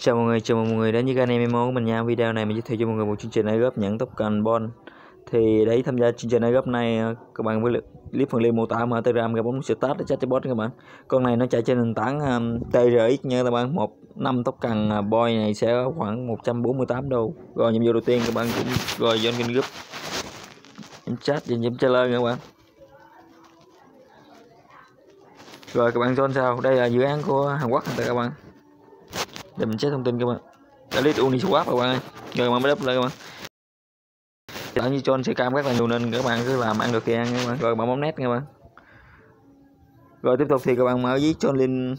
Chào mọi người, chào mọi người đến với kênh em của mình nha. Video này mình giới thiệu cho mọi người một chương trình góp nhận token bon. Thì để tham gia chương trình góp này ờ, các bạn với clip phần liên mô tả mà Telegram gặp bóng start để chat cho bot các bạn. Con này nó chạy trên nền tảng ờ, um, TRX nha các bạn. Một năm tóc cần ờ, boy này sẽ khoảng 148 đô. Rồi nhiệm vụ đầu tiên các bạn cũng rồi join kênh group. Em chat nhập chơi trailer các bạn. Rồi các bạn join sao? Đây là dự án của Hàn Quốc các bạn để mình check thông tin các bạn delete uniswap các bạn ơi rồi mà mới đắp lại các bạn ở như cho sẽ cam rất là nhiều nên các bạn cứ làm ăn được thì ăn các bạn rồi bạn bấm nét các bạn rồi tiếp tục thì các bạn mở với cho link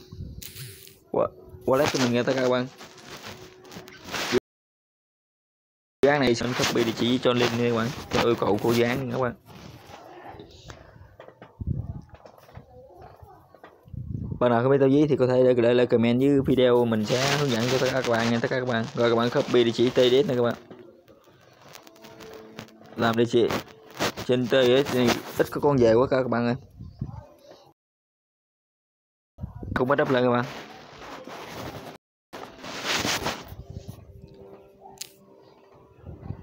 wallet cho mình nghe tất cả các bạn. Dự án này sẽ copy địa chỉ cho link nha các bạn. Theo yêu cầu của dự án các bạn. Bạn nào không biết tao viết thì có thể để lại lại comment dưới video, mình sẽ hướng dẫn cho tất cả các bạn nha, tất cả các bạn. Rồi, các bạn copy địa chỉ TDS này các bạn. Làm địa chỉ trên TDS thì ít có con về quá các bạn ơi. Không bắt đắp lại các bạn.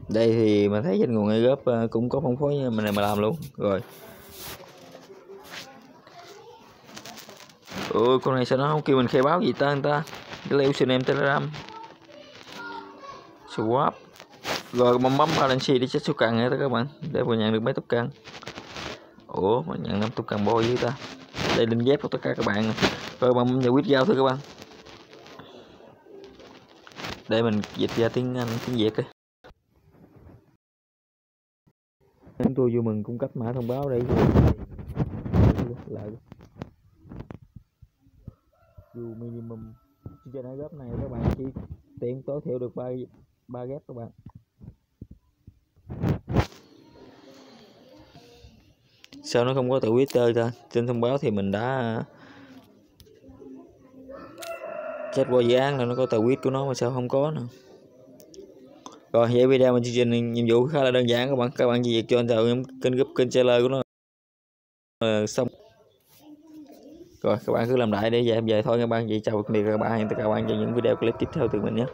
Đây thì mình thấy trên nguồn ngay góp cũng có phân phối mình này mà làm luôn. Rồi. Ôi, con này sao nó không kêu mình khai báo gì ta, người ta cái leo xin em telegram. Swap. Rồi, bấm bấm balance đi chết số cần nữa các bạn, để vừa nhận được mấy túc cần ủa, mà nhận năm túc cần bôi với ta. Đây, link ghép của tất cả các bạn. Rồi, bấm giải quyết giao thôi các bạn. Để mình dịch ra tiếng anh, tiếng việt đi chúng tôi vui mừng cung cấp mã thông báo đây. Lại. Chương trình hai gấp này các bạn chỉ tiện tối thiểu được ba ba ghép các bạn. Sao nó không có tự quyết Twitter ta? Trên thông báo thì mình đã à, chết qua dự án là nó có tờ quyết của nó mà sao không có nữa. Rồi, vậy video mình chương trình nhiệm vụ khá là đơn giản các bạn. Các bạn chỉ việc cho anh tạo kênh group, kênh trailer của nó là xong rồi, các bạn cứ làm lại để về về thôi các bạn vậy chào tạm biệt các bạn hẹn tất cả các bạn trong những video clip tiếp theo từ mình nhé.